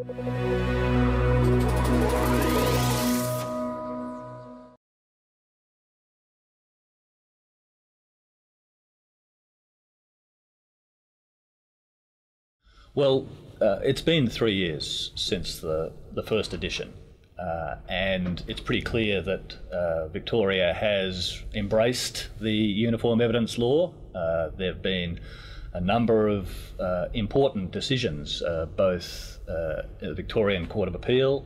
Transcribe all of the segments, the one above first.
Well, uh, it's been three years since the, the first edition, uh, and it's pretty clear that uh, Victoria has embraced the uniform evidence law. Uh, there have been a number of uh, important decisions, uh, the Victorian Court of Appeal,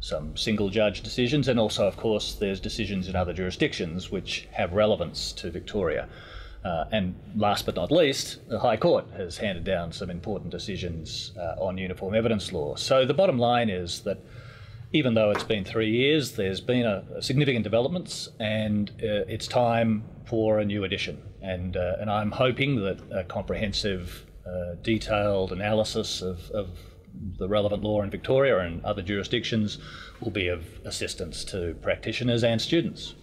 some single judge decisions, and also, of course, there's decisions in other jurisdictions which have relevance to Victoria. Uh, and last but not least, the High Court has handed down some important decisions uh, on uniform evidence law. So the bottom line is that even though it's been three years, there's been a, a significant developments, and uh, it's time for a new edition. And uh, and I'm hoping that a comprehensive, uh, detailed analysis of, of the relevant law in Victoria and other jurisdictions will be of assistance to practitioners and students.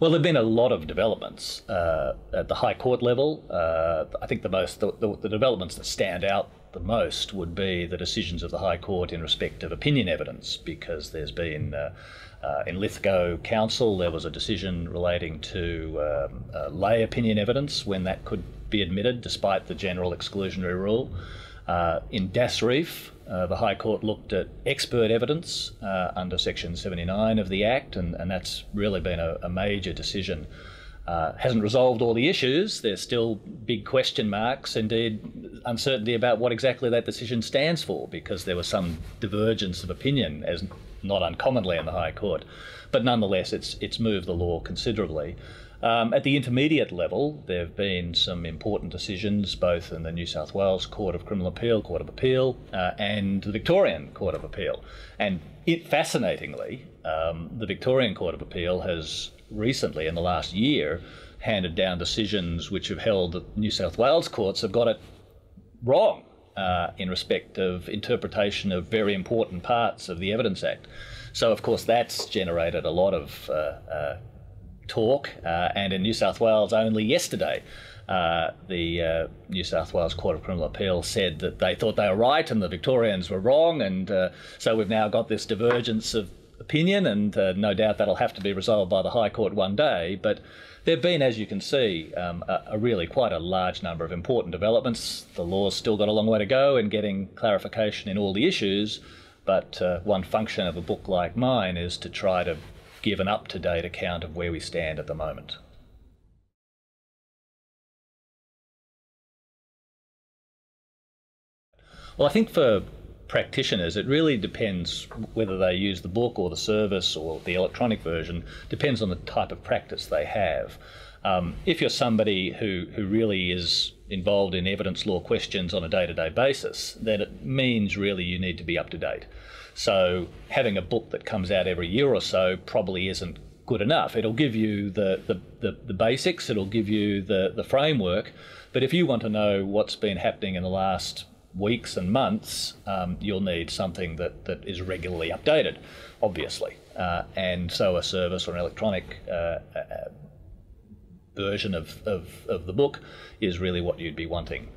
Well, there have been a lot of developments uh, at the High Court level. Uh, I think the most the, the, the, developments that stand out the most would be the decisions of the High Court in respect of opinion evidence, because there's been uh, uh in Lithgow Council there was a decision relating to um, uh, lay opinion evidence when that could be admitted, despite the general exclusionary rule. Uh, in Dasreef, uh, the High Court looked at expert evidence uh, under Section 79 of the Act, and, and that's really been a, a major decision. Uh, hasn't resolved all the issues. There's still big question marks, indeed, uncertainty about what exactly that decision stands for, because there was some divergence of opinion, as not uncommonly in the High Court. But nonetheless, it's, it's moved the law considerably. Um, at the intermediate level, there have been some important decisions both in the New South Wales Court of Criminal Appeal, Court of Appeal, uh, and the Victorian Court of Appeal. And it, fascinatingly, um, the Victorian Court of Appeal has recently, in the last year, handed down decisions which have held that New South Wales courts have got it wrong uh, in respect of interpretation of very important parts of the Evidence Act. So, of course, that's generated a lot of uh, uh, talk, uh, and in New South Wales only yesterday. Uh, the uh, New South Wales Court of Criminal Appeal said that they thought they were right and the Victorians were wrong, and so we've now got this divergence of opinion, and uh, no doubt that'll have to be resolved by the High Court one day. But there have been, as you can see, um, a, a, really quite a large number of important developments. The law's still got a long way to go in getting clarification in all the issues, but uh, one function of a book like mine is to try to give an up to date account of where we stand at the moment. Well, I think for practitioners, it really depends whether they use the book or the service or the electronic version, depends on the type of practice they have. Um, if you're somebody who, who really is involved in evidence law questions on a day to day basis, then it means really you need to be up to date. So having a book that comes out every year or so probably isn't good enough. It'll give you the, the, the, the, basics, it'll give you the, the framework, but if you want to know what's been happening in the last weeks and months, um, you'll need something that, that is regularly updated, obviously. Uh, and so a service or an electronic uh, uh, version of, of, of the book is really what you'd be wanting.